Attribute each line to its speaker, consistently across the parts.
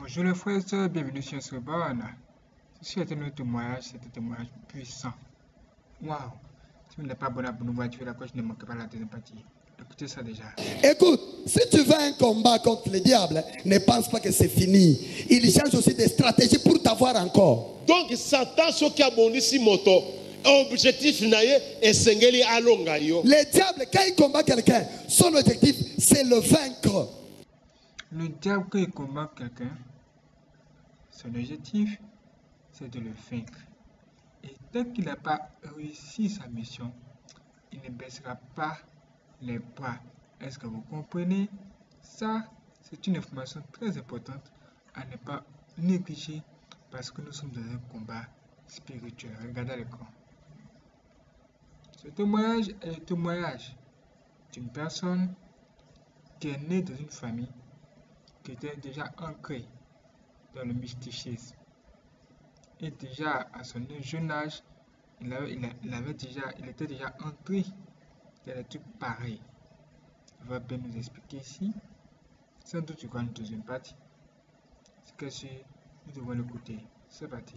Speaker 1: Bonjour les frères et sœurs, bienvenue sur Sorbonne. Ceci est un autre témoignage, c'est un témoignage puissant. Waouh! Si vous n'êtes pas abonné à Bonne Voiture, la coche ne manquez pas la deuxième partie. Écoutez ça déjà.
Speaker 2: Écoute, si tu veux un combat contre le diable, ne pense pas que c'est fini. Il cherche aussi des stratégies pour t'avoir encore.
Speaker 3: donc satan soki abondisi moto objectif na ye esengeli alonga yo
Speaker 2: Le diable, quand il combat quelqu'un, son objectif, c'est le vaincre.
Speaker 1: Le diable, quand il combat quelqu'un, son objectif, c'est de le vaincre. Et tant qu'il n'a pas réussi sa mission, il ne baissera pas les bras. Est-ce que vous comprenez? Ça, c'est une information très importante à ne pas négliger parce que nous sommes dans un combat spirituel. Regardez l'écran. Ce témoignage est le témoignage d'une personne qui est née dans une famille qui était déjà ancrée dans le mysticisme. Et déjà à son jeune âge, il avait, il avait déjà, il était déjà entré dans des trucs pareils. Il va bien nous expliquer ici. Sans doute, tu crois une deuxième partie. C'est que si nous devons l'écouter. C'est parti.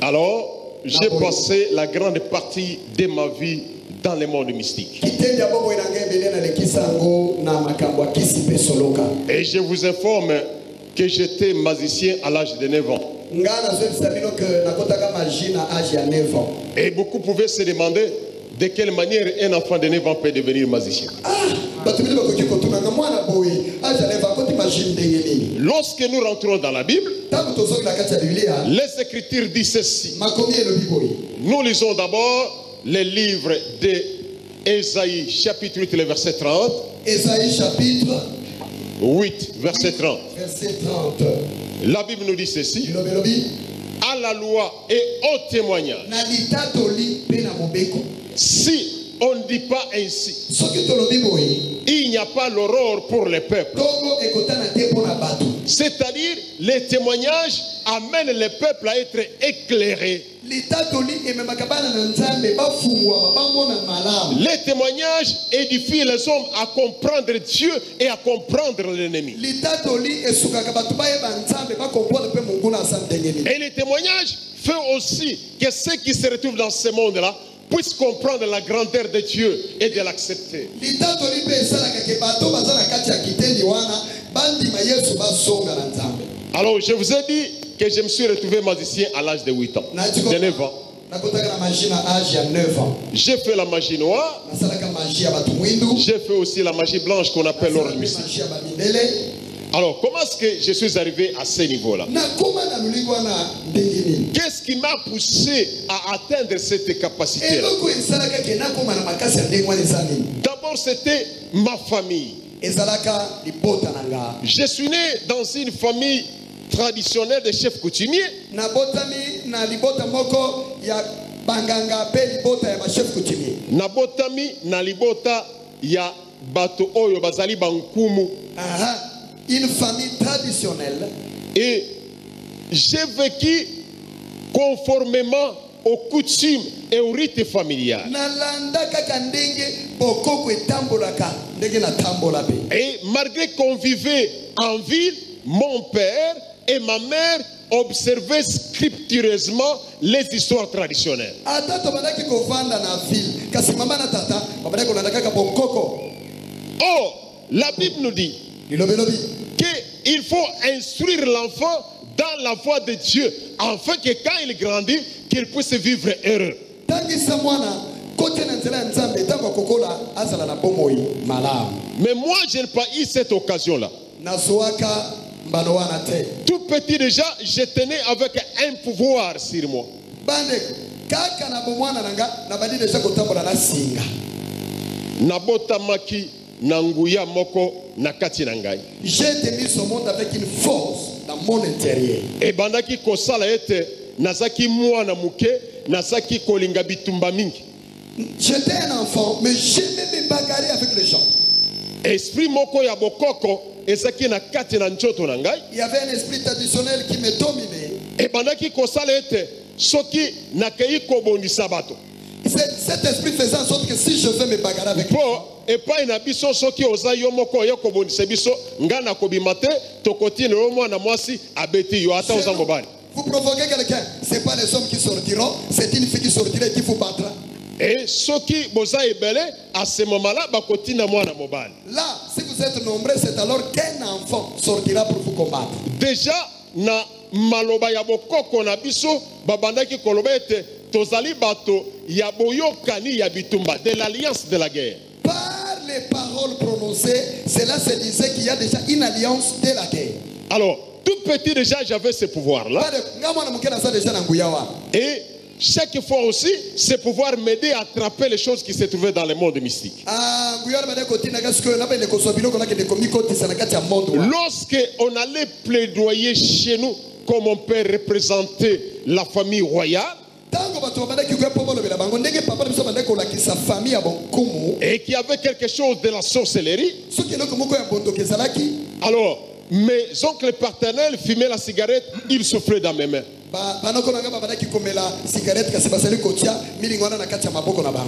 Speaker 3: Alors j'ai passé la grande partie de ma vie dans le monde mystique
Speaker 2: Kitendi ya bongo inanga ebele na lekisa yango na makambo ya kisi mpe soloka.
Speaker 3: et je vous informe que j'étais magicien à l'âge de 9 ans.
Speaker 2: Nga nazoyebisa bino ke nakotaka magie na age ya 9 ans.
Speaker 3: Et beaucoup pouvaient se demander de quelle manière un enfant de 9 ans peut devenir magicien.
Speaker 2: Ah bato bino bakoki kotunanga mwana boye. Age ya 9 ans akoti magie ndenge nini?
Speaker 3: Lorsque nous rentrons dans la Bible
Speaker 2: ntango
Speaker 3: les écritures disent ceci Nous lisons d'abord le livre de Ésaïe, chapitre 8, le verset 30.
Speaker 2: esaïe chapitre
Speaker 3: 8, verset 30.
Speaker 2: verset 30
Speaker 3: La Bible nous dit ceci à la loi et au témoignage. Si on ne dit pas ainsi, il n'y a pas l'aurore pour les peuples. C'est-à-dire, les témoignages amènent les peuples à être éclairés. Les témoignages édifient les hommes à comprendre Dieu et à comprendre l'ennemi. Et les témoignages font aussi que ceux qui se retrouvent dans ce monde-là puissent comprendre la grandeur de Dieu et de l'accepter. Alors, je vous ai dit que je me suis retrouvé magicien à l'âge de 8 ans, de 9 ans.
Speaker 2: nakotaka na magie na age ya 9 ans.
Speaker 3: J'ai fait la magie noire, j'ai fait aussi la magie blanche qu'on appelle
Speaker 2: bamindele
Speaker 3: Alors, comment est-ce que je suis arrivé à ce niveau-là? Qu'est-ce qui m'a poussé à atteindre cette
Speaker 2: nini?
Speaker 3: D'abord, c'était ma famille. Je suis né dans une famille traditionnelle de chefs coutumiers.
Speaker 2: nabotami na libota moko ya banganga mpe libota ya bachef coutumier
Speaker 3: nabotami na libota ya bato oyo bazali bankumu
Speaker 2: Aha. une famille traditionnelle
Speaker 3: et j'ai vécu conformément aux coutumes et aux rites familiales
Speaker 2: nalanda kaka ndenge bokoko etambolaka ndenge natambola mpe
Speaker 3: et malgré qu'on vivait en ville mon père et ma mère observaient scriptureusement les histoires traditionnelles or la bible nous dit qu'il faut instruire l'enfant dans la voie de Dieu, afin que quand il grandit, qu'il puisse vivre heureux. Mais moi, je n'ai pas eu cette occasion-là. Tout petit déjà, je tenais avec un pouvoir sur moi. nabotamaki na nguya moko na kati na ngai.
Speaker 2: J'ai été mis au monde avec une force dans mon intérieur.
Speaker 3: Ebandaki kosala ete nazaki mwana moke nazaki kolinga bitumba mingi.
Speaker 2: J'étais un enfant mais j'aimais me bagarrer avec les gens
Speaker 3: esprit moko ya bokoko ezalaki na kati na nzoto na ngai.
Speaker 2: Il y avait un esprit traditionnel qui me dominait.
Speaker 3: Ebandaki kosala ete soki nakei kobondisa bato.
Speaker 2: C'est cet esprit faisait en sorte que si je veux me bagarrer avec lui,
Speaker 3: mpo epai na biso soki oza yo moko oye kobondisa biso ngai nakobima te tokotina yo mwana mwasi abeti yo ata oza mobali.
Speaker 2: vous provoquez quelqu'un, ce n'est pas les hommes qui sortiront, c'est une fille qui sortira et qui vous battra.
Speaker 3: E soki boza ebele à ce moment-là bakotina mwana mobali
Speaker 2: Là, si vous êtes nombreux, c'est alors qu'un enfant sortira pour vous combattre.
Speaker 3: deja na maloba ya bokoko na biso babandaki koloba ete tozali bato ya boyokani ya bitumba de l'alliance de la guerre
Speaker 2: Par les paroles prononcées, cela se disait qu'il y a déjà une alliance de la guerre.
Speaker 3: alors tout petit déjà j'avais ce pouvoir là
Speaker 2: déjà
Speaker 3: et chaque fois aussi c'est pouvoir m'aider à attraper les choses qui se trouvaient dans le monde mystique
Speaker 2: Ah.
Speaker 3: Lorsque on allait plaidoyer chez nous, comme on peut représenter la famille royale, et qu'il y avait quelque chose de la sorcellerie, alors mes oncles paternels fumaient la cigarette, ils soufflaient dans mes mains.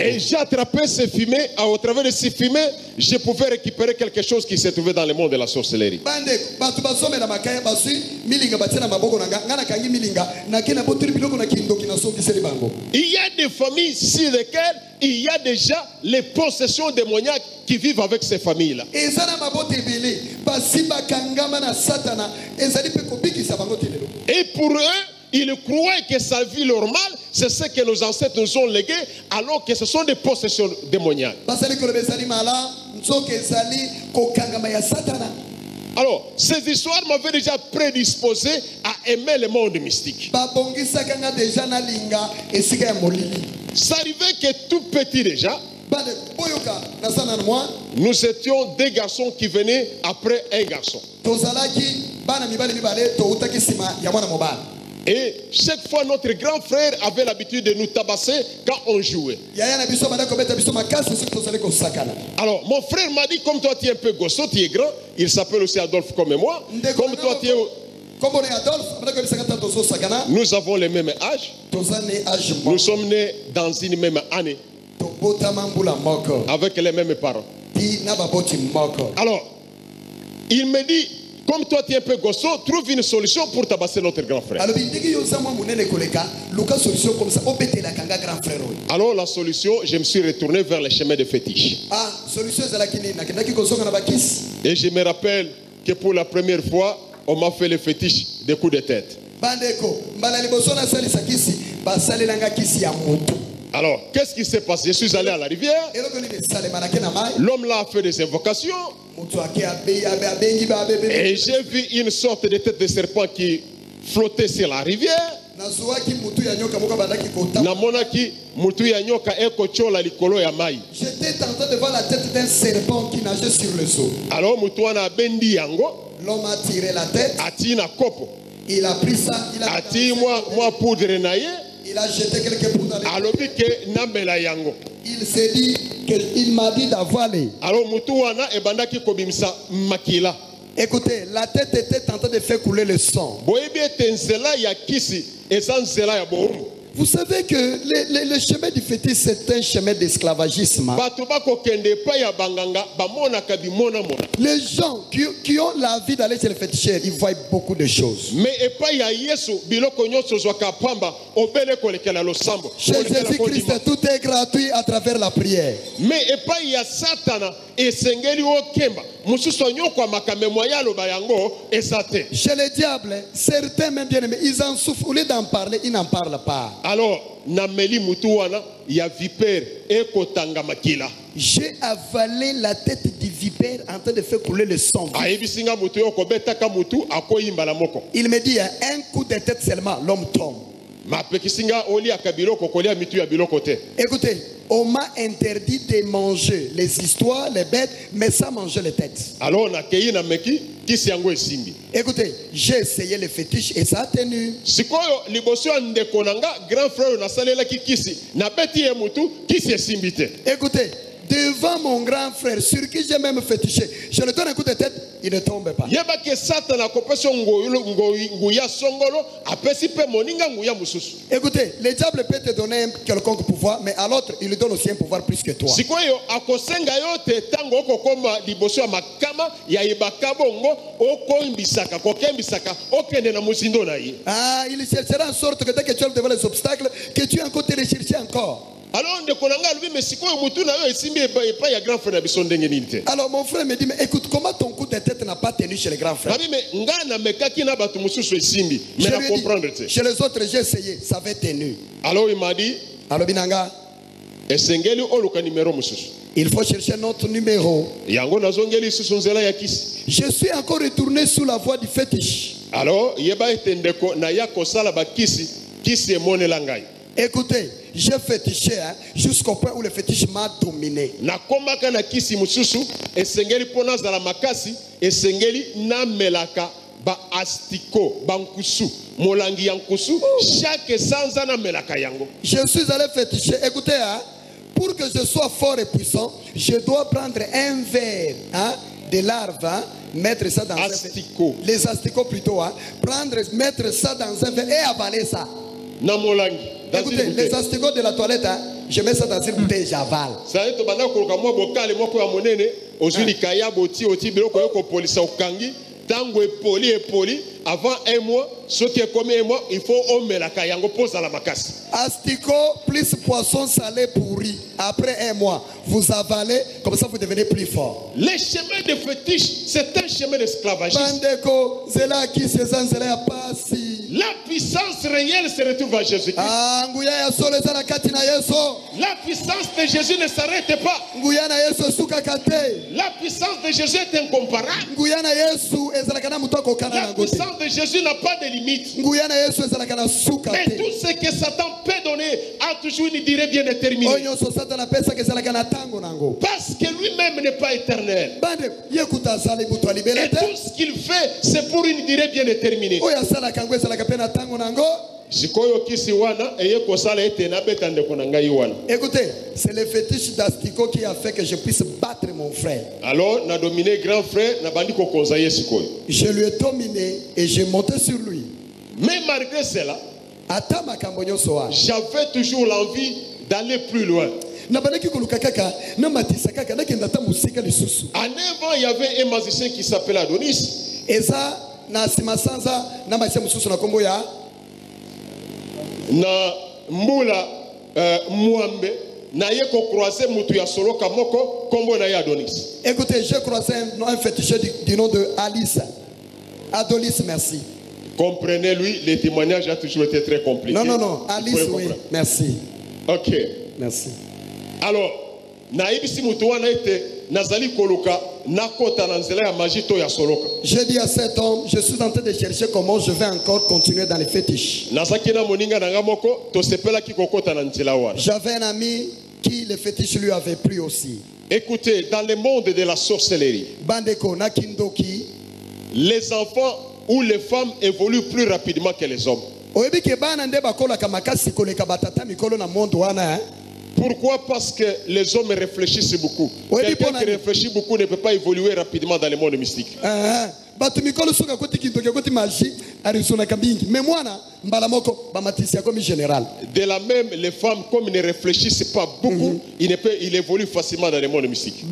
Speaker 3: Et j'ai attrapé ces fumées, à- au travers de ces fumées, je pouvais récupérer quelque chose qui se trouvait dans le monde de la sorcellerie. Il y a des familles sur lesquelles il y a déjà les possessions démoniaques qui vivent avec ces familles-là. Et pour eux, ils croyaient que sa vie normale, c'est ce que nos ancêtres nous ont légué, alors que ce sont des possessions démoniaques. Alors, ces histoires m'avaient déjà prédisposé à aimer le monde mystique. Ça arrivait que tout petit déjà, nous étions des garçons qui venaient après un garçon. Et chaque fois, notre grand frère avait l'habitude de nous tabasser quand on jouait. Alors, mon frère m'a dit, comme toi tu es un peu gosso, tu es grand, il s'appelle aussi Adolphe comme moi, comme toi tu es, nous avons le même âge, nous sommes nés dans une même année, avec les mêmes parents. Alors, il me dit, comme toi tu es un peu gosso, trouve une solution pour tabasser notre grand frère. Alors, la solution, je me suis retourné vers le chemin de fétiche.
Speaker 2: ah
Speaker 3: Et je me rappelle que pour la première fois, on m'a fait le fétiche des coups de tête.
Speaker 2: Ya motu
Speaker 3: Alors, qu'est-ce qui s'est passé? Je suis allé à la rivière,
Speaker 2: mai
Speaker 3: l'homme là a fait des invocations, et j'ai vu une sorte de tête de serpent qui flottait sur la rivière.
Speaker 2: motu ya nyoka
Speaker 3: ya nyoka ekotyola likolo ya mai
Speaker 2: j'étais tenté de voir la tête d'un serpent qui nageait sur le seau.
Speaker 3: Alors mutu wana abendi yango.
Speaker 2: L'homme a tiré la tête.
Speaker 3: Atii na kopo.
Speaker 2: Il a pris ça il a,
Speaker 3: atii mwa, mwa poudre na ye
Speaker 2: il a jeté quelques poudres dans les
Speaker 3: alobi ke namela yango.
Speaker 2: Il s'est dit qu'il m'a dit d'avaler.
Speaker 3: Alors mutu wana ebandaki kobimisa makila.
Speaker 2: Écoutez la tête était tentée de faire couler le sang.
Speaker 3: Boyebi ete nzela ya kisi eza nzela ya bowumbu
Speaker 2: vous savez que le, le- le chemin du fétiche c'est un chemin d'esclavagisme. Les gens qui, qui ont la vie d'aller chez le féticheur ils voient beaucoup de choses. Chez Jésus-Christ tout est gratuit à travers la prière.
Speaker 3: Me epai ya satana esengeli okemba mosusu anyokwamaka me mwa ya aloba yango eza te.
Speaker 2: Chez le diable, certains même bien aimés, ils en souffrent. Au lieu d'en parler, ils n'en parlent pas.
Speaker 3: Alors nameli mutu wana ya vipere ekotanga makila
Speaker 2: J'ai avalé la tête du vipère en train de faire couler le sang. Il me dit, un coup de tête seulement, l'homme tombe.
Speaker 3: Mapekisi nga oliaka biloko kolia mitu ya biloko te
Speaker 2: Écoutez, on m'a interdit de manger les histoires, les bêtes, mais sans manger les têtes.
Speaker 3: alors nakei nameki kisi yango esimbi
Speaker 2: Écoutez, j'ai essayé les fétiches et ça a tenu.
Speaker 3: sikoyo liboso ya ndeko na nga grand frère oyo nasalelaki kisi nabeti ye mutu kisi esimbi te
Speaker 2: Écoutez, devant mon grand frère, sur qui j'ai même fétiché, je le donne un coup de tête, il ne tombe pas. Écoutez, le diable peut te donner un quelconque pouvoir, mais à l'autre, il lui donne aussi un pouvoir plus que toi. Ah, il cherchera en sorte que dès que tu arrives devant les obstacles, que tu as encore te rechercher encore.
Speaker 3: Alors ndeko na ngai alobi me sikoyo motu na yo esimbi epai epai ya grand frère na biso ndenge nini te
Speaker 2: Alors mon frère me dit, mais écoute, comment ton coup de tête n'a pas tenu chez les grands frères?
Speaker 3: Ngai namekaki na bato mosusu esimbi na comprendre te
Speaker 2: chez les autres, j'ai essayé, ça avait tenu.
Speaker 3: alors il m'a dit
Speaker 2: Alors Binanga,
Speaker 3: esengeli oluka nimero mosusu
Speaker 2: il faut chercher notre numéro.
Speaker 3: yango nazongeli lisusu nzela ya kisi
Speaker 2: Je suis encore retourné sous la voie du fétiche.
Speaker 3: alors yeba ete ndeko naya kosala bakisi kisi emonela ngai
Speaker 2: Écoutez, j'ai fétiché hein, jusqu'au point où le fétiche m'a dominé.
Speaker 3: nakomaka na kisi mosusu esengeli mpo nazala makasi esengeli namelaka baastiko bankusu molangi ya nkusu chaque sanza namelaka yango
Speaker 2: Je suis allé féticher. Écoutez, hein, pour que je sois fort et puissant, je dois prendre un verre hein, de larves, hein, mettre ça dans un verre. Les asticots plutôt, hein, prendre, mettre ça dans un verre et avaler ça.
Speaker 3: na molangi
Speaker 2: Écoutez, les asticots de la toilette, hein, je mets ça dans une bouteille, j'avale.
Speaker 3: ntango epoli epoli avant un mois soki ekomi un mois il faut omelaka yango mpo ozala makasi
Speaker 2: Asticot plus poisson salé pourri. Après un mois, vous avalez, comme ça vous devenez plus fort.
Speaker 3: le chemin de fétiche c'est un chemin d'esclavagisme
Speaker 2: Bandeko, zela kisi eza nzela ya pasi.
Speaker 3: La puissance réelle se retrouve à Jésus-Christ.
Speaker 2: Ah,
Speaker 3: la puissance de Jésus ne s'arrête pas. La puissance de Jésus est incomparable. La puissance de Jésus n'a pas de limite. Mais tout ce que Satan peut donner a toujours une durée bien déterminée. Parce que lui-même n'est pas éternel. Et tout ce qu'il fait, c'est pour une durée bien déterminée.
Speaker 2: Oyo asalaka yango ezalaka mpe na ntango nango
Speaker 3: sikoyo kisi wana eye kosala ete nabeta ndeko na ngai wana.
Speaker 2: Écoutez c'est le fétiche d'astico qui a fait que je puisse battre mon frère.
Speaker 3: Alors na grand frère nabandi kokonza ye sikoyo.
Speaker 2: Je lui ai dominé et j'ai monté sur lui.
Speaker 3: Mais malgré cela
Speaker 2: ata makambo nyonso wana
Speaker 3: j'avais toujours l'envie d'aller plus loin.
Speaker 2: Nabandaki koluka kaka namatisa kaka nakenda ata mosika lisusu.
Speaker 3: En avant il y avait un magicien qui s'appelait Adonis.
Speaker 2: Eza na nsima sanza na masia mosusu na nkombo ya?
Speaker 3: Na mbula euh, mwambe naye kokroise mutu ya soloka moko kombo na ye Adonis
Speaker 2: Écoutez, j'ai croisé un, un féticheur du, du nom de Alice. Adolis, merci.
Speaker 3: comprenez-lui le témoignage a toujours été très compliqué
Speaker 2: Non, non, non. Alice, oui. Merci.
Speaker 3: ok
Speaker 2: Merci.
Speaker 3: alors nayebisi moto wana ete nazali koluka
Speaker 2: J'ai dit à cet homme, je suis en train de chercher comment je vais encore continuer dans les fétiches. J'avais un ami qui les fétiches lui avaient plu aussi.
Speaker 3: écoutez dans le monde de la sorcellerie les enfants ou les femmes évoluent plus rapidement que les hommes pourquoi parce que les hommes réfléchissent beaucoup. Quelqu'un qui réfléchit beaucoup ne peut pas évoluer rapidement dans le monde mystique.
Speaker 2: Ah,
Speaker 3: de la même les femmes comme ils ne réfléchissent pas beaucoup ils, ne peuvent, ils évoluent facilement dans le monde mystique.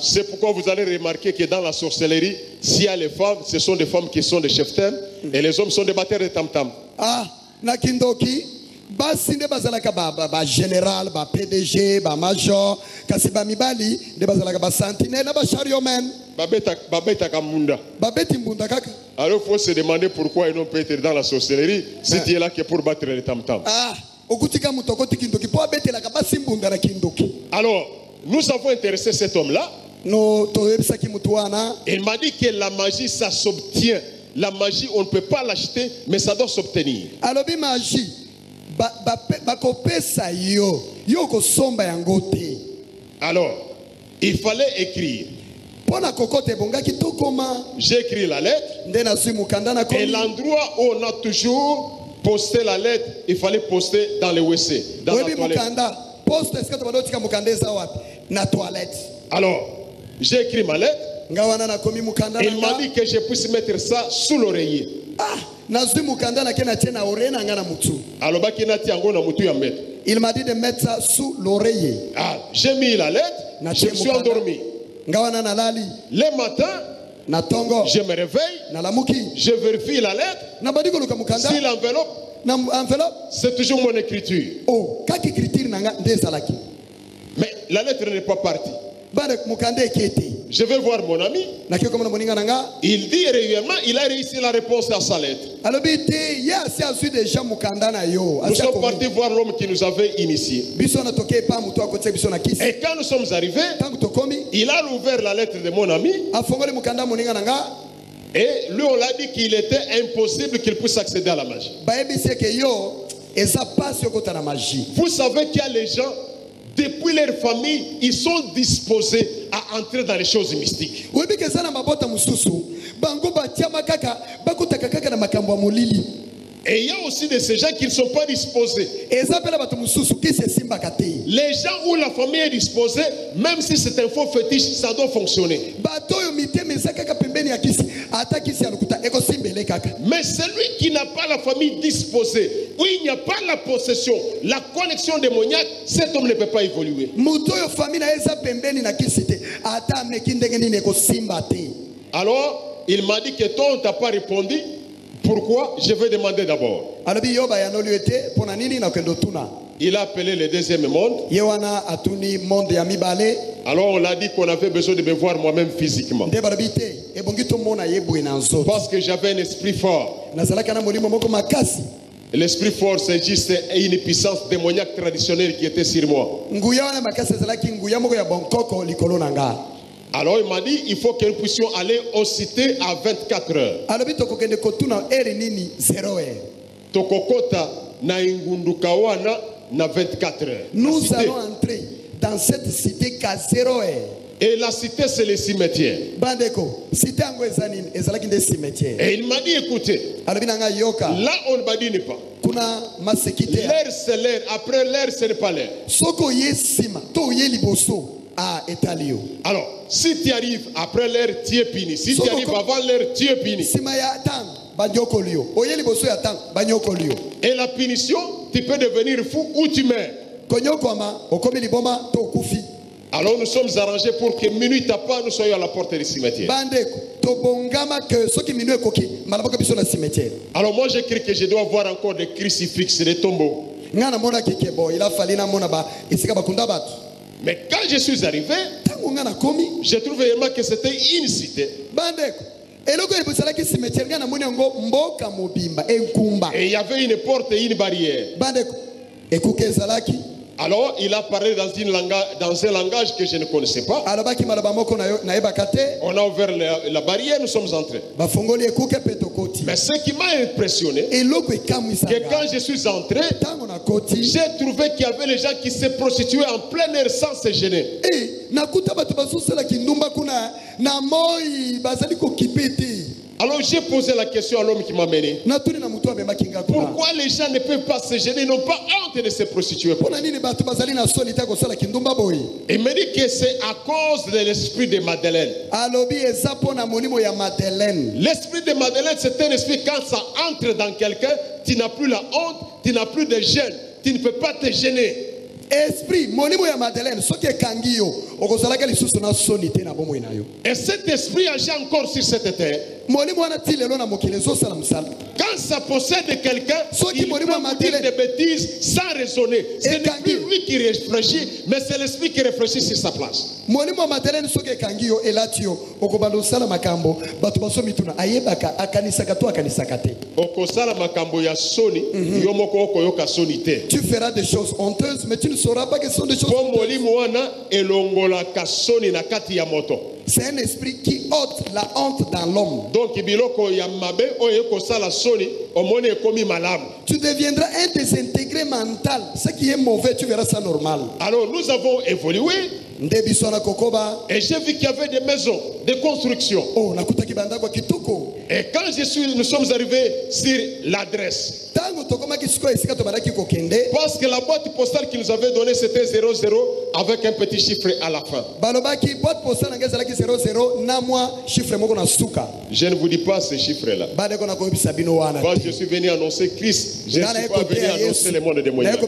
Speaker 3: C'est pourquoi vous allez remarquer que dans la sorcellerie, s'il y a les femmes, ce sont des femmes qui sont des cheftaines et les hommes sont des batteurs de tam-tam.
Speaker 2: ah na kindoki basi nde bazalaka bagénéral ba, ba pdg bamajor kasi bamibali nde bazalaka basentinele na bachariomen
Speaker 3: Babeta- babetaka munda.
Speaker 2: babeti mbunda kaka
Speaker 3: Alors il faut se demander pourquoi ils n'ont pas été dans la sorcellerie si tu es là que pour battre les tam-tam.
Speaker 2: ah okutika moto akoti kindoki mpo abetelaka basi mbunda na kindoki
Speaker 3: Alors, nous avons intéressé cet homme-là.
Speaker 2: no toyebisaki motu wana
Speaker 3: Il m'a dit que la magie, ça s'obtient. La magie, on ne peut pas l'acheter, mais ça doit s'obtenir.
Speaker 2: alobi magie bakopesa yo yo okosomba yango te
Speaker 3: Alors, il fallait écrire.
Speaker 2: mpo na kokota ebongaki tokoma
Speaker 3: J'ai écrit la lettre
Speaker 2: nde nazwi mokanda na
Speaker 3: et l'endroit où on a toujours posté la lettre, il fallait poster dans les WC, dans la
Speaker 2: oyebi
Speaker 3: toilette.
Speaker 2: mokanda poste esika tobanda otika mokanda eza wapi? Na toilette
Speaker 3: Alors, j'ai écrit ma lettre. Il m'a dit que je puisse mettre ça sous l'oreiller.
Speaker 2: Ah nazwi mokanda nake natie na ore na nga na motu
Speaker 3: alobaki nati yango na mutu ya maître.
Speaker 2: Il m'a dit de mettre ça sous l'oreiller.
Speaker 3: Ah, j'ai mis la lettre je me suis endormi.
Speaker 2: Nga wana nalali
Speaker 3: le matin
Speaker 2: na ntongo
Speaker 3: je me réveille
Speaker 2: nalamuki
Speaker 3: je vérifie la lettre.
Speaker 2: Nabandi koluka mokanda
Speaker 3: si l'enveloppe.
Speaker 2: Na enveloppe.
Speaker 3: C'est toujours mon écriture.
Speaker 2: O kaki criture na nga nde ezalaki.
Speaker 3: Mais la lettre n'est pas partie.
Speaker 2: Bana mokanda eke te
Speaker 3: je vais voir mon ami. Il dit régulièrement il a réussi la réponse à sa lettre. Nous sommes partis voir l'homme qui nous avait initiés. Et quand nous sommes arrivés il a ouvert la lettre de mon ami. et lui on l'a dit qu'il était impossible qu'il puisse accéder à la magie. Vous savez qu'il y a les gens, depuis leur famille, ils sont disposés à entrer dans les choses mystiques. Et il y a aussi de ces gens qui ne sont pas disposés. Les gens où la famille est disposée, même si c'est un faux fétiche, ça doit fonctionner. Mais celui qui n'a pas la famille disposée, où il n'y a pas la possession, la connexion démoniaque, cet homme ne peut pas évoluer. Alors, il m'a dit que toi, on ne t'a pas répondu. Pourquoi Je vais demander d'abord? Il a appelé le deuxième monde. Alors, on l'a dit qu'on avait besoin de me voir moi-même physiquement. Parce que j'avais un esprit fort. L'esprit fort, c'est juste une puissance démoniaque traditionnelle qui était sur moi. Alors, il m'a dit, il faut que nous puissions aller aux cités à 24 heures.
Speaker 2: alobi tokokende kotuna ere nini 0 heure
Speaker 3: Tokokota na ingunduka wana na 24 heures.
Speaker 2: Nous
Speaker 3: cité.
Speaker 2: allons entrer dans cette cité ka 0 heure
Speaker 3: Et la cité, c'est le cimetière.
Speaker 2: bandeko site yango eza nini ezalaki nde cimetière
Speaker 3: Et il m'a dit, écoutez,
Speaker 2: alobi yoka
Speaker 3: là, on ne badine pas.
Speaker 2: kuna maseki te
Speaker 3: L'air, c'est l'air. Après l'air, ce n'est pas l'air.
Speaker 2: soki oye nsima to oye liboso a etali yo
Speaker 3: Alors, si tu arrives après l'air, tu es puni. Si tu arrives avant l'air, tu es puni. Et la punition, tu peux devenir fou ou tu meurs. Alors nous sommes arrangés pour que minuit à pas, nous soyons à la porte du cimetière. Alors moi j'écris que je dois voir encore des crucifixes, des tombeaux. Mais quand je suis arrivé, j'ai trouvé vraiment que c'était une cité. Et il y avait une porte et une barrière. Alors il a parlé dans, une langage, dans un langage que je ne connaissais pas. On a ouvert la, la barrière, nous sommes entrés. Mais ce qui m'a impressionné,
Speaker 2: eloko
Speaker 3: que quand je suis entré, j'ai trouvé qu'il y avait les gens qui se prostituaient en plein air sans se gêner.
Speaker 2: Eh,
Speaker 3: Alors j'ai posé la question à l'homme qui m'a mené. Pourquoi les gens ne peuvent pas se gêner, n'ont pas honte de se prostituer? Il me dit que c'est à cause de l'esprit de madeleine. L'esprit de Madeleine, c'est un esprit, quand ça entre dans quelqu'un, tu n'as plus la honte, tu n'as plus de gêne, tu ne peux pas te gêner.
Speaker 2: Esprit molimo ya madeleine soki ekangi yo okozalaka lisusu na soni te na bomoi na yo
Speaker 3: Et cet esprit agit encore sur cette terre.
Speaker 2: molimo wana ti lelo na mokili ezosala mosala
Speaker 3: Quand ça possède quelqu'un,
Speaker 2: Soki molimo ya Madeleine-
Speaker 3: des bêtises sans raisonner. Ce n'est plus lui qui réfléchit, mais c'est l'esprit qui réfléchit sur sa place.
Speaker 2: Molimo ya madeleine soki ekangi yo elati yo okobanda osala makambo bato basomituna ayebaka akanisaka to akanisaka te.
Speaker 3: Okosala makambo ya soni yo moko okoyoka soni te.
Speaker 2: Tu feras des choses honteuses mais tu ne sauras pas que ce sont des choses
Speaker 3: mpo molimo wana elongolaka soni na kati ya moto.
Speaker 2: C'est un esprit qui ôte la honte dans l'homme.
Speaker 3: Donc
Speaker 2: tu deviendras un désintégré mental. Ce qui est mauvais tu verras ça normal.
Speaker 3: Alors nous avons évolué Et j'ai vu qu'il y avait des maisons, des constructions.
Speaker 2: o nakutaki bandako ya kitoko
Speaker 3: Et quand je suis, nous sommes arrivés sur l'adresse, parce que la boîte postale qu'ils nous avait donnée, c'était 00 avec un petit chiffre à la fin.
Speaker 2: balobaki boite postale nange ezalaki 00 na mwa chiffre moko na suka.
Speaker 3: Je ne vous dis pas ces chiffres-là. Quand je suis venu annoncer Christ, je ne suis pas venu annoncer le monde des moyens.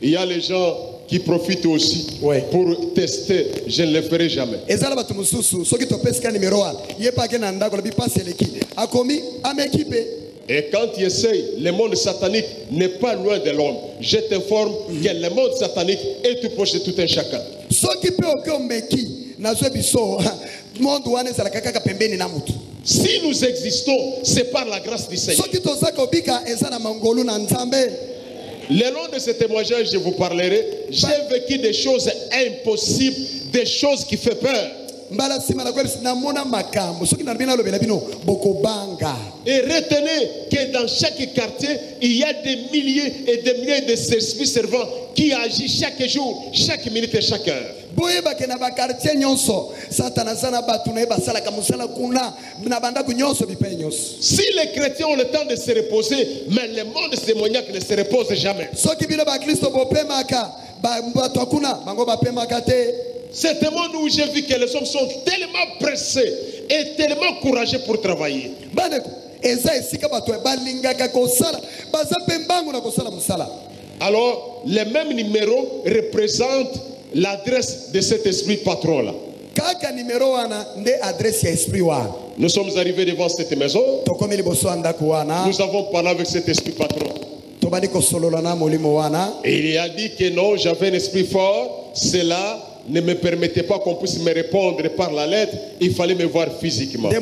Speaker 3: Il y a les gens qui profitent aussi
Speaker 2: Ouais.
Speaker 3: pour tester. Je ne le ferai jamais.
Speaker 2: eza na bato mosusu soki topesika nimero wana ye mpe ake na ndako lobi mpasi eleki akomi ameki mpe
Speaker 3: Et quand tu essayes, le monde satanique n'est pas loin de l'homme. Je t'informe que le monde satanique est tout proche de tout un chacun. Si nous existons, c'est par la grâce du Seigneur. Le long de ce témoignage, je vous parlerai. J'ai vécu des choses impossibles, des choses qui font peur. Et retenez que dans chaque quartier, il y a des milliers et des milliers de services servants qui agissent chaque jour, chaque minute et chaque heure.
Speaker 2: Boyebake na bakartier nyonso. Satana aza na bato na ye basalaka mosala kuna. Na bandako nyonso bipai nyonso.
Speaker 3: Si les chrétiens ont le temps de se reposer, mais le monde démoniaque ne se repose jamais.
Speaker 2: soki bino bakristo bopemaka ba- bato ya kuna bango bapemaka te.
Speaker 3: C'est un monde où j'ai vu que les hommes sont tellement pressés et tellement courageux pour travailler. Alors, les mêmes numéros représentent l'adresse de cet esprit patron-là. Nous sommes arrivés devant cette maison. Nous avons parlé avec cet esprit patron. Et il a dit que non, j'avais un esprit fort. Cela ne me permettait pas qu'on puisse me répondre par la lettre. Il fallait me voir physiquement. Et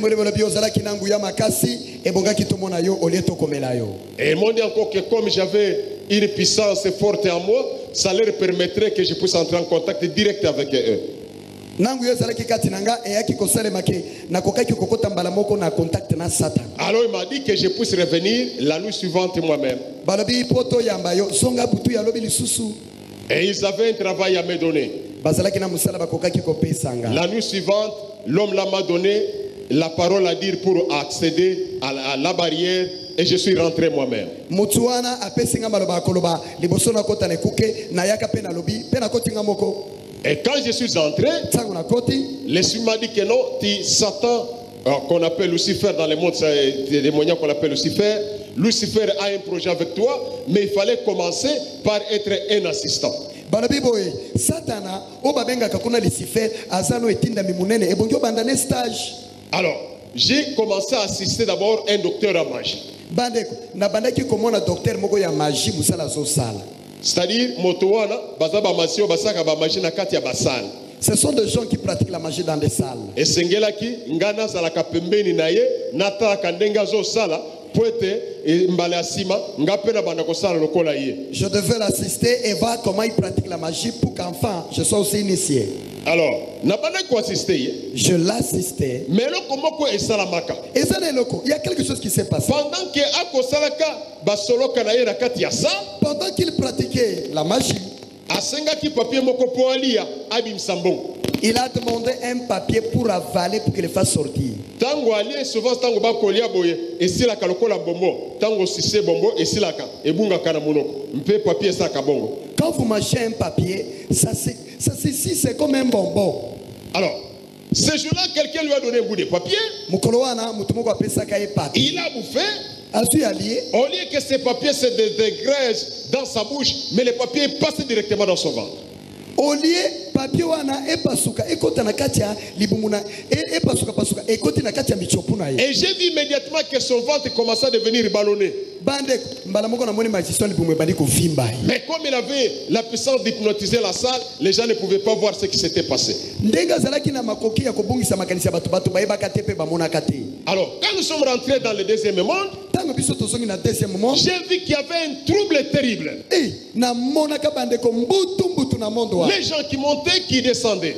Speaker 3: ils m'ont dit encore que comme j'avais une puissance forte en moi, ça leur permettrait que je puisse entrer en contact direct avec eux. Alors il m'a dit que je puisse revenir la nuit suivante moi-même. Et ils avaient un travail à me donner. La nuit suivante, l'homme là m'a donné la parole à dire pour accéder à la, à la barrière et je suis rentré moi-même. Et quand je suis entré, l'esprit m'a dit que non, tu, Satan, qu'on appelle Lucifer dans le monde c'est des démoniaques qu'on appelle Lucifer, Lucifer a un projet avec toi, mais il fallait commencer par être un assistant.
Speaker 2: balobi boye satana oyo babengaka kuna lucifer aza no etindami monene ebongi obanda ne stage
Speaker 3: Alors, j'ai commencé à assister d'abord un docteur en magie.
Speaker 2: Bandeko nabandaki komona docteur moko ya magie mosala azosala.
Speaker 3: C'est-à-dire, motowana, baza ba masio basaka ba magie na kati ya basale.
Speaker 2: ce sont des gens qui pratiquent la magie dans des salles.
Speaker 3: Esengelaki nga nazalaka pembeni na ye natalaka ndenge azosala po ete mbala ya nsima nga mpe na banda kosala lokola ye.
Speaker 2: Je devais l'assister et voir comment il pratique la magie pour qu'enfin je sois aussi initié
Speaker 3: alors ye
Speaker 2: je l'assistais.
Speaker 3: Eloko
Speaker 2: il y a quelque chose qui s'est passé.
Speaker 3: Pendant
Speaker 2: qu'il pratiquait la magie
Speaker 3: mbongo
Speaker 2: il a demandé un papier pour avaler pour qu'il le fasse sortir.
Speaker 3: Bongo.
Speaker 2: Quand vous mâchez un papier ça se- ça si c'est comme un bonbon.
Speaker 3: Alors ce jour-là quelqu'un lui a donné un bout de papier. Il a bouffé. Au lieu que ces papiers se dé- dégraissent dans sa bouche, mais les papiers passent directement dans son ventre.
Speaker 2: Olie papier wana epasuka ekota na kati ya libumu na e- epasukapasuka ekoti na kati ya michopu na ye
Speaker 3: Et j'ai vu immédiatement que son ventre commençait à devenir ballonné.
Speaker 2: bandeko mbala moko namoni magistio ya libumu ebandi kovimba ye
Speaker 3: Mais comme il avait la puissance d'hypnotiser la salle, les gens ne pouvaient pas voir ce qui s'était passé.
Speaker 2: ndenge azalaki na makoki ya kobongisa makanisi ya bato bato bayebaka te mpe bamonaka te
Speaker 3: Alors, quand nous sommes rentrés dans le deuxième monde, j'ai vu qu'il y avait un trouble terrible.
Speaker 2: e wana
Speaker 3: Les gens qui montaient, qui descendaient.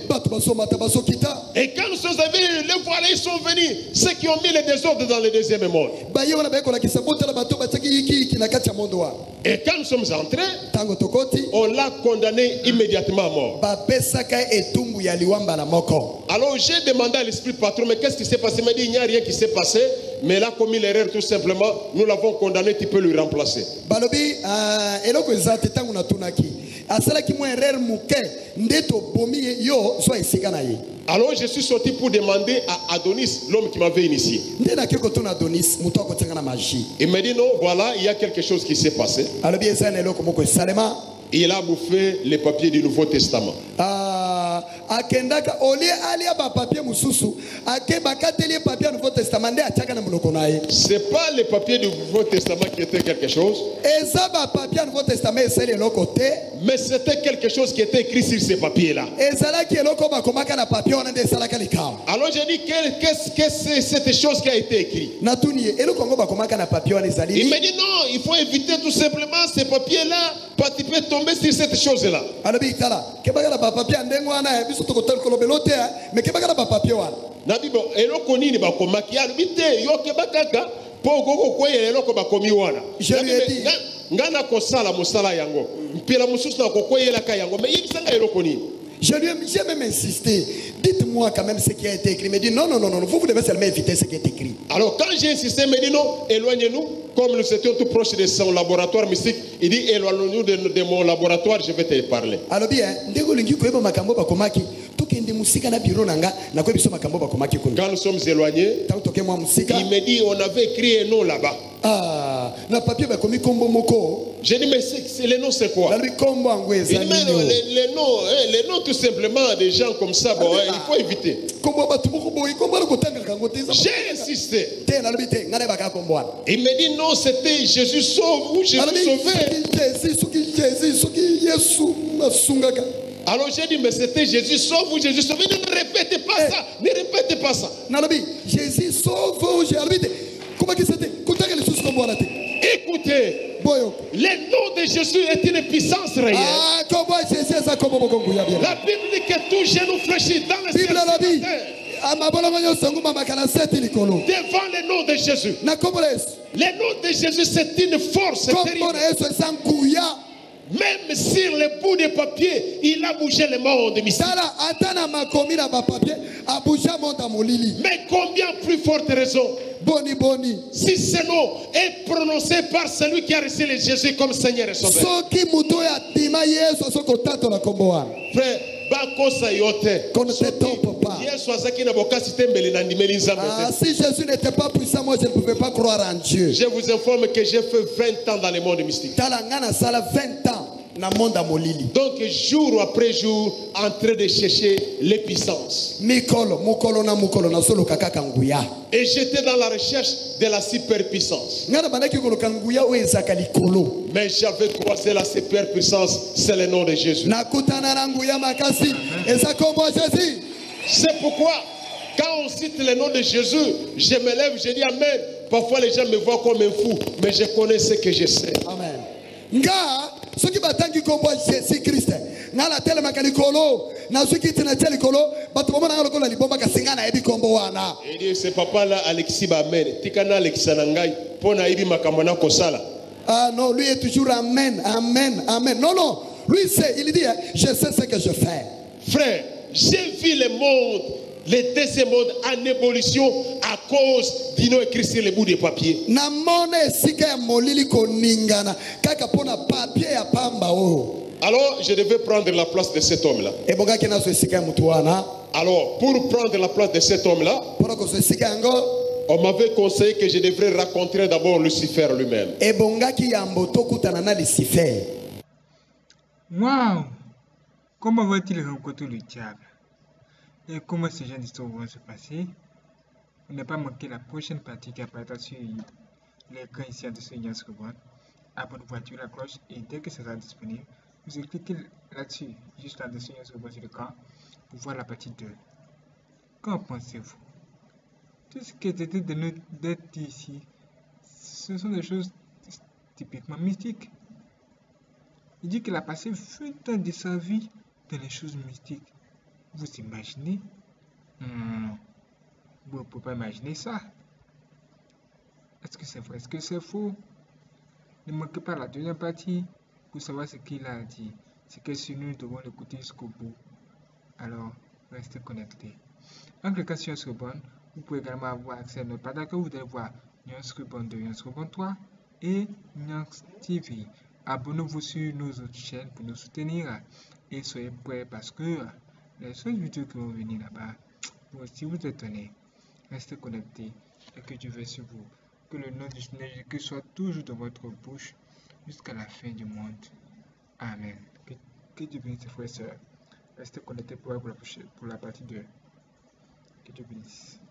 Speaker 3: Et quand nous sommes arrivés, les voilà, ils sont venus. Ceux qui ont mis le désordre dans le deuxième monde. Et quand nous sommes entrés, on l'a condamné immédiatement à mort. Alors j'ai demandé à l'esprit patron, mais qu'est-ce qui s'est passé? Il m'a dit, il n'y a rien qui s'est passé, mais il a commis l'erreur tout simplement. Nous l'avons condamné, tu peux lui remplacer.
Speaker 2: balobi eloko eza te ntango natunaki asalaki mwa erreur moke nde tobomi ye yo zwa esika na ye
Speaker 3: Alors je suis sorti pour demander à Adonis, l'homme qui m'avait initié.
Speaker 2: nde nake kotuna adonis moto akotianga na magie
Speaker 3: Il m'a dit, non, voilà, il y a quelque chose qui s'est passé.
Speaker 2: alobi eza na eloko moko esalema
Speaker 3: Il a bouffé les papiers du Nouveau Testament.
Speaker 2: Ah, akendaka olie alia bapapie mosusu ake bakateli ye papie ya nouveau testament nde atiaka na ye.
Speaker 3: C'est pas les papiers du Nouveau Testament qui étaient quelque chose,
Speaker 2: eza bapapie ya nouveau testament esali eloko te.
Speaker 3: Mais c'était quelque chose qui était écrit sur ces papiers-là.
Speaker 2: ezalaki eloko bakomaka na papie wana nde esalaka likawa
Speaker 3: Alors j'ai dit, qu'est-ce que c'est cette chose qui a été écrite?
Speaker 2: Natuni eloko yango bakomaka na papie wana
Speaker 3: Il
Speaker 2: ezali
Speaker 3: m'a dit, non, il faut éviter tout simplement ces que tu peux tomber sur cette chose-là.
Speaker 2: alobi tala kebaka na bapapie ya ndenge wana eh, eh,
Speaker 3: eloko nini bakomaki? Alobi te yokeba kaka mpo okoki kokweyela eloko bakomi wana.
Speaker 2: Je lui ai
Speaker 3: Nabi,
Speaker 2: dit.
Speaker 3: nga- nga nakosala mosala yango. Mpela mosusu nakokweyelaka yango me yebisanga eloko nini?
Speaker 2: Je lui ai, j'ai même insisté. Dites-moi quand même ce qui a été écrit. Il m'a dit non, non, non, non, vous, vous devez seulement éviter ce qui est écrit.
Speaker 3: alors quand j'ai insisté il m'a dit non éloignez-nous comme nous étions tout proches de son laboratoire mystique il dit éloignez-nous de, de mon laboratoire je vais te parler
Speaker 2: Alors bien,
Speaker 3: quand nous sommes éloignés il me dit on avait écrit un nom là-bas
Speaker 2: ah,
Speaker 3: j'ai dit mais c'est, le nom c'est quoi il dit mais hein, les noms tout simplement des gens comme ça bon, hein, il faut éviter j'ai insisté Il me dit non, c'était Jésus sauve ou Jésus sauvé.
Speaker 2: Jésus jésus
Speaker 3: Alors j'ai dit, mais c'était Jésus sauve ou Jésus dit, Ne répétez pas
Speaker 2: Eh.
Speaker 3: ça, ne répétez pas ça.
Speaker 2: nalobi jésus sauve kotanga lisusu kombo wana te
Speaker 3: Écoutez,
Speaker 2: boyo
Speaker 3: le nom de Jésus est une puissance réelle.
Speaker 2: Ah, jésus
Speaker 3: La Bible dit que tout genou fléchit dans le ciel
Speaker 2: likolo
Speaker 3: devant le nom de Jésus. Le nom de Jésus, c'est une force Même sur le bout des papiers, il a bougé le monde Mais combien plus forte raison?
Speaker 2: Boni boni
Speaker 3: si ce nom est prononcé par celui qui a reçu le Jésus comme Seigneur et Sauveur. Frère, bakosa yo te.
Speaker 2: Qu'on ne te trompe pas.
Speaker 3: Yesu azaki na bokasi te mbele na ndimeli nzambe
Speaker 2: Ah, si Jésus n'était pas puissant, moi je ne pouvais pas croire en Dieu.
Speaker 3: Je vous informe que j'ai fait 20 ans dans le monde mystique.
Speaker 2: Tala nga nasala 20 ans
Speaker 3: Donc jour après jour, en train de chercher les puissances. Et j'étais dans la recherche de la superpuissance. Mais j'avais croisé la superpuissance, c'est le nom de Jésus. C'est pourquoi, quand on cite le nom de Jésus, je me lève, je dis Amen. Parfois les gens me voient comme un fou, mais je connais ce que je sais.
Speaker 2: Amen. Soki batangi kombo ya jésus kriste nga natelemaka likolo nazwi kiti na tia likolo bato bamonanga lokola libomba kasi nga nayebi kombo wana.
Speaker 3: Il dit, ce papa-là, Alexis Bamen, tikana kosala.
Speaker 2: ah non lui est toujours amen amen amen. Non non lui c'est il dit hein, je sais ce que je fais.
Speaker 3: Frère, j'ai vu le monde, le deuxième monde en évolution à cause d'Ino écrit sur le bout des papiers.
Speaker 2: namona esika ya molili koningana. Kaka mpona papie ya pamba oyo
Speaker 3: Alors, je devais prendre la place de cet homme-là.
Speaker 2: ebongaki nazwa esika ya motu wana.
Speaker 3: Alors, pour prendre la place de cet homme-là,
Speaker 2: mpona kozwa esika yango.
Speaker 3: on m'avait conseillé que je devrais rencontrer d'abord Lucifer lui-même.
Speaker 2: ebongaki yambo tokutana na lucifer.
Speaker 1: Waouh. Comment va-t-il rencontrer le diable? Et comment ces gens d'histoire vont se passer? On n'a pas manqué la prochaine partie qui apparaîtra sur l'écran ici de ce Robot. Abonnez-vous, activez la cloche et dès que ça sera disponible, vous cliquez là-dessus, juste là-dessus Robot sur l'écran, pour voir la partie 2. Qu'en pensez-vous? Tout ce qui était de nous d'être ici ce sont des choses typiquement mystiques. Il dit qu'il a passé 20 ans de sa vie dans les choses mystiques. Vous imaginez? Non. Vous ne pouvez pas imaginer ça. Est-ce que c'est vrai? Est-ce que c'est faux? Ne manquez pas la deuxième partie pour savoir ce qu'il a dit. C'est que si nous devons l'écouter jusqu'au bout. Alors, restez connectés. En cliquant sur Youngsrubon, vous pouvez également avoir accès à notre page que vous allez voir Youngsrubon de Youngsrubon 3 et Youngs TV. Abonnez-vous sur nos autres chaînes pour nous soutenir et soyez prêts parce que les seules vidéos qui vont venir là-bas, vous aussi vous étonnez. Restez connectés et que Dieu veille sur vous. Que le nom du Seigneur soit toujours dans votre bouche jusqu'à la fin du monde. Amen. Que, Dieu bénisse, frères et sœurs. Restez connectés pour, la, pour la partie 2. Que Dieu bénisse.